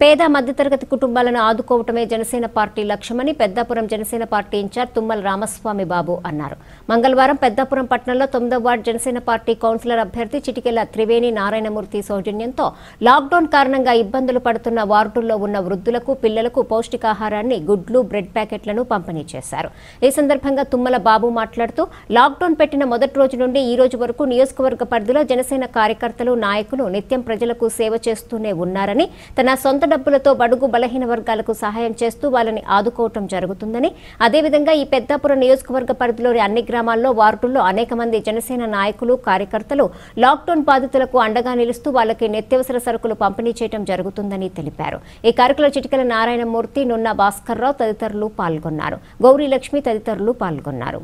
పేద మధ్యతరగతి కుటుంబాలను ఆదుకోవటమే జనసేన పార్టీ లక్ష్యమని పెద్దాపురం జనసేన పార్టీ ఇన్ఛార్జ్ తుమ్మల రామస్వామి బాబు అన్నారు. మంగళవారం పెద్దాపురం పట్టణంలో తొమ్మిదవ వార్డు జనసేన పార్టీ కౌన్సిలర్ అభ్యర్థి చిటికెల త్రివేణి నారాయణమూర్తి సౌజన్యంతో లాక్డౌన్ కారణంగా ఇబ్బందులు పడుతున్న వార్డుల్లో ఉన్న వృద్ధులకు పిల్లలకు పౌష్టికాహారాన్ని గుడ్లు బ్రెడ్ ప్యాకెట్లను పంపిణీ చేశారు. ఈ సందర్భంగా తుమ్మల బాబు మాట్లాడుతూ లాక్డౌన్ పెట్టిన మొదటి రోజు నుండి ఈ రోజు వరకు నియోజకవర్గ పరిధిలో జనసేన కార్యకర్తలు నాయకులు నిత్యం ప్రజలకు సేవ చేస్తూనే ఉన్నారని తన సొంత డబ్బులతో బడుగు బలహీన వర్గాలకు సహాయం చేస్తూ వాళ్ళని ఆదుకోవటం జరుగుతుందని. అదేవిధంగా ఈ పెద్దాపురం నియోజకవర్గ పరిధిలోని అన్ని గ్రామాల్లో వార్డుల్లో అనేక మంది జనసేన నాయకులు కార్యకర్తలు లాక్డౌన్ బాధితులకు అండగా నిలుస్తూ వాళ్ళకి నిత్యావసర సరుకులు పంపిణీ చేయడం జరుగుతుందని తెలిపారు. ఈ కార్యక్రమంలో చిటికల నారాయణమూర్తి నున్న భాస్కర్రావు తదితరులు పాల్గొన్నారు. గౌరీ లక్ష్మి తదితరులు పాల్గొన్నారు.